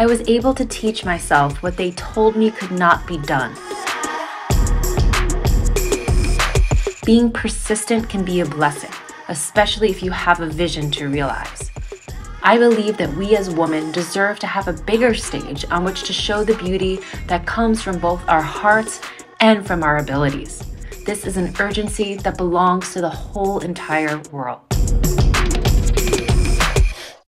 I was able to teach myself what they told me could not be done. Being persistent can be a blessing, especially if you have a vision to realize. I believe that we as women deserve to have a bigger stage on which to show the beauty that comes from both our hearts and from our abilities. This is an urgency that belongs to the whole entire world.